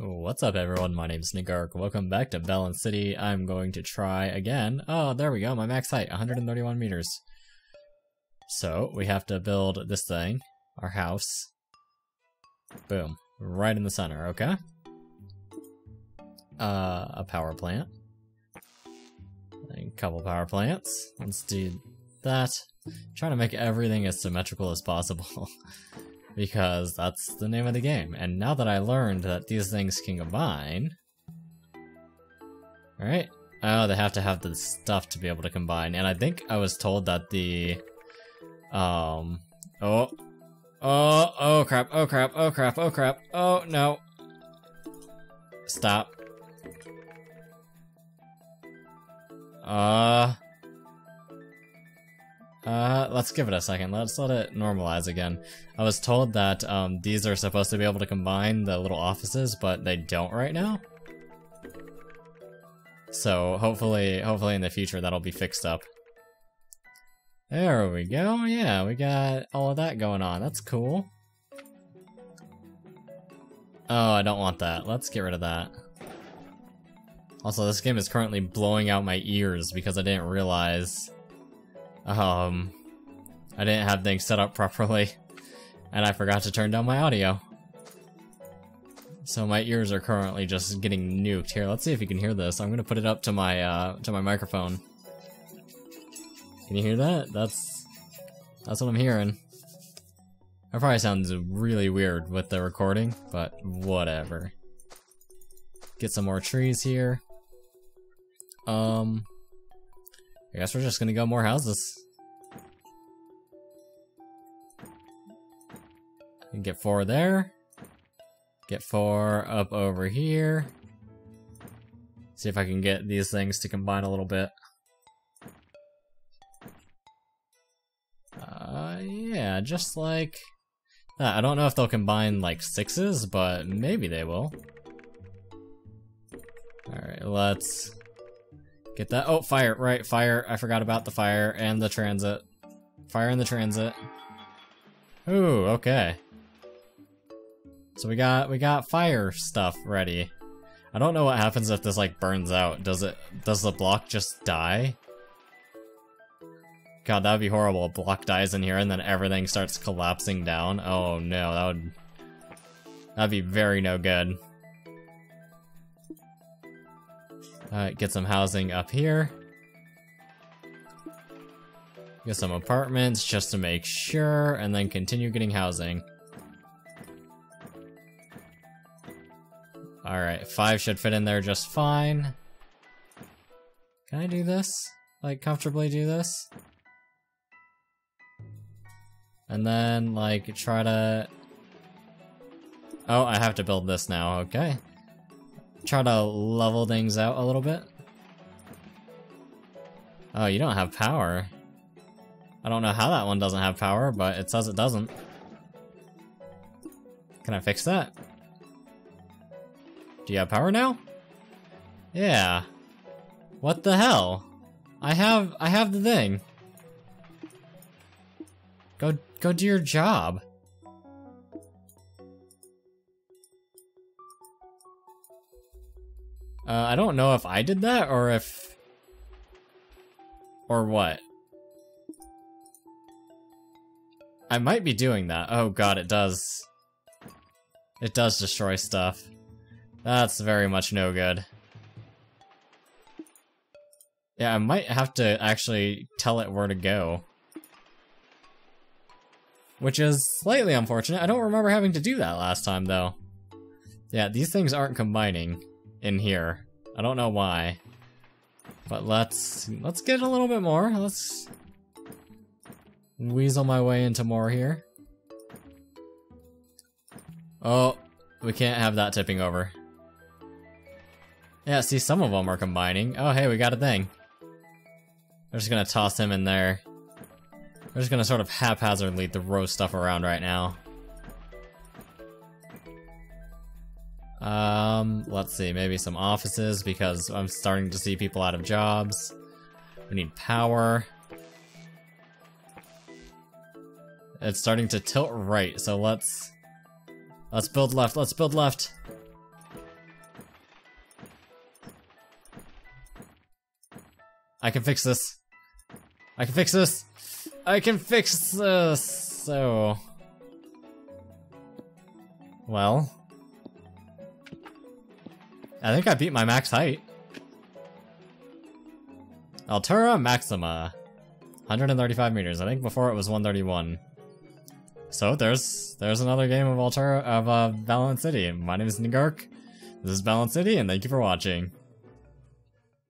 What's up everyone, my name name's Negark. Welcome back to BalanCity. I'm going to try again. Oh, there we go, my max height, 131 meters. So, we have to build this thing, our house. Boom. Right in the center, okay? Uh, a power plant. A couple power plants. Let's do that. trying to make everything as symmetrical as possible. because that's the name of the game. And now that I learned that these things can combine... Alright. Oh, they have to have the stuff to be able to combine. And I think I was told that the... Um... Oh. Oh, oh crap, oh crap, oh crap, oh crap, oh no. Stop. Uh... Uh, let's give it a second. Let's let it normalize again. I was told that um, these are supposed to be able to combine the little offices, but they don't right now. So hopefully, hopefully in the future that'll be fixed up. There we go. Yeah, we got all of that going on. That's cool. Oh, I don't want that. Let's get rid of that. Also, this game is currently blowing out my ears because I didn't realize um, I didn't have things set up properly, and I forgot to turn down my audio. So my ears are currently just getting nuked. Here, let's see if you can hear this. I'm gonna put it up to my uh, to my microphone. Can you hear that? That's that's what I'm hearing. That probably sounds really weird with the recording, but whatever. Get some more trees here. Um, I guess we're just gonna go more houses. And get four there. Get four up over here. See if I can get these things to combine a little bit. Uh, yeah, just like... That. I don't know if they'll combine like sixes, but maybe they will. Alright, let's Get that. Oh, fire. Right, fire. I forgot about the fire and the transit. Fire and the transit. Ooh, okay. So we got we got fire stuff ready. I don't know what happens if this like burns out. Does it does the block just die? God, that would be horrible. A block dies in here and then everything starts collapsing down. Oh no, that would that'd be very no good. Uh, get some housing up here. Get some apartments just to make sure, and then continue getting housing. Alright, five should fit in there just fine. Can I do this? Like, comfortably do this? And then, like, try to... Oh, I have to build this now, okay try to level things out a little bit. Oh, you don't have power. I don't know how that one doesn't have power, but it says it doesn't. Can I fix that? Do you have power now? Yeah. What the hell? I have I have the thing. Go go do your job. Uh, I don't know if I did that or if... Or what. I might be doing that. Oh god, it does. It does destroy stuff. That's very much no good. Yeah, I might have to actually tell it where to go. Which is slightly unfortunate. I don't remember having to do that last time, though. Yeah, these things aren't combining in here. I don't know why. But let's let's get a little bit more. Let's weasel my way into more here. Oh, we can't have that tipping over. Yeah, see, some of them are combining. Oh, hey, we got a thing. We're just gonna toss him in there. We're just gonna sort of haphazardly throw stuff around right now. Um, let's see, maybe some offices because I'm starting to see people out of jobs. We need power. It's starting to tilt right, so let's let's build left, let's build left. I can fix this. I can fix this. I can fix this. So Well, I think I beat my max height. Altura Maxima. 135 meters. I think before it was 131. So there's there's another game of Altura of uh, BalanCity. My name is Negark. This is BalanCity, and thank you for watching.